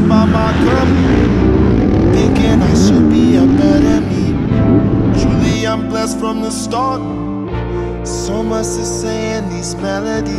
by my cup, thinking I should be a better me. Truly, I'm blessed from the start. So much to say in these melodies.